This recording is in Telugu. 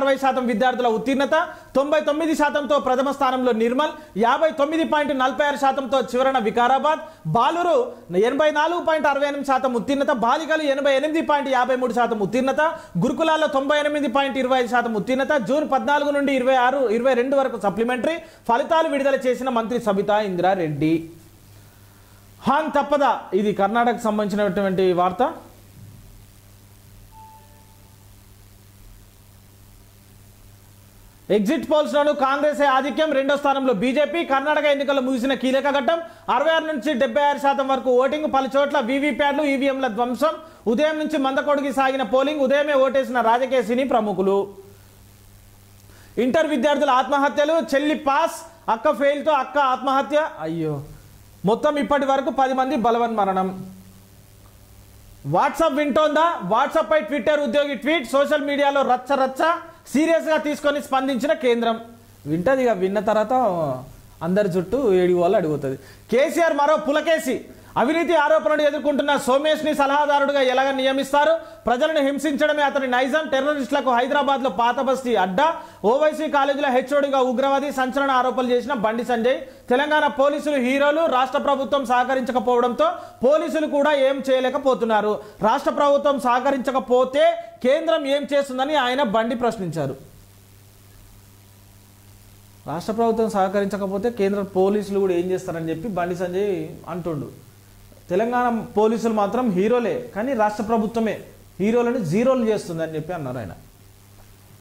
అరవై శాతం విద్యార్థుల ఉత్తీర్ణత తొంభై తొమ్మిది శాతంతో ప్రథమ స్థానంలో నిర్మల్ యాభై తొమ్మిది పాయింట్ నలభై ఆరు శాతంతో చివరన వికారాబాద్ బాలురు ఎనభై నాలుగు పాయింట్ అరవై ఎనిమిది శాతం ఉత్తీర్ణత బాలికలు ఎనభై ఎనిమిది పాయింట్ యాభై మూడు శాతం ఉత్తీర్ణత గురుకులాల్లో తొంభై ఎనిమిది పాయింట్ ఇరవై ఐదు శాతం ఉత్తీర్ణత జూన్ పద్నాలుగు నుండి ఇరవై ఆరు ఇరవై రెండు వరకు సప్లిమెంటరీ ఫలితాలు విడుదల చేసిన మంత్రి సబితా ఇందిరారెడ్డి. హాన్ తప్పదా? ఇది కర్ణాటకకు సంబంధించినటువంటి వార్త. ఎగ్జిట్ పోల్స్ లోను కాంగ్రెస్ ఆధిక్యం. రెండో స్థానంలో బీజేపీ. కర్ణాటక ఎన్నికలు ముగిసిన కీలక ఘట్టం. అరవై ఆరు నుంచి డెబ్బై ఆరు శాతం వరకు ఓటింగ్. పలు చోట్ల వీవీప్యాట్లు ఈవీఎంల ధ్వంసం. ఉదయం నుంచి మందకొడికి సాగిన పోలింగ్. ఉదయమే ఓటేసిన రాజకీయ సినీ ప్రముఖులు. ఇంటర్ విద్యార్థుల ఆత్మహత్యలు. చెల్లి పాస్. అక్క ఫెయిల్తో అక్క ఆత్మహత్య. అయ్యో. మొత్తం ఇప్పటి వరకు పది మంది బలవన్ మరణం. వాట్సాప్ వింటోందా? వాట్సాప్ పై ట్విట్టర్ ఉద్యోగి ట్వీట్. సోషల్ మీడియాలో రచ్చ రచ్చ. సీరియస్గా తీసుకొని స్పందించిన కేంద్రం. వింటది ఇక విన్న తర్వాత అందరి చుట్టూ ఏడి అడుగుతుంది. కేసీఆర్ మరో పులకేసి. అవినీతి ఆరోపణలు ఎదుర్కొంటున్న సోమేష్ని సలహాదారుడుగా ఎలాగ నియమిస్తారు? ప్రజలను హింసించడమే అతని నైజాం. టెర్రరిస్టులకు హైదరాబాద్లో అడ్డా. ఓవైసీ కాలేజీలో హెచ్ఓడిగా ఉగ్రవాది సంచలన ఆరోపణలు చేసిన బండి సంజయ్. తెలంగాణ పోలీసులు హీరోలు రాష్ట్ర ప్రభుత్వం సహకరించకపోవడంతో పోలీసులు కూడా ఏం చేయలేకపోతున్నారు. రాష్ట్ర ప్రభుత్వం సహకరించకపోతే కేంద్రం ఏం చేస్తుందని ఆయన బండి ప్రశ్నించారు. రాష్ట్ర ప్రభుత్వం సహకరించకపోతే కేంద్ర పోలీసులు కూడా ఏం చేస్తారని చెప్పి బండి సంజయ్ అంటుండు. తెలంగాణ పోలీసులు మాత్రం హీరోలే కానీ రాష్ట్ర ప్రభుత్వమే హీరోలను జీరోలు చేస్తుందని చెప్పి అన్నారు ఆయన.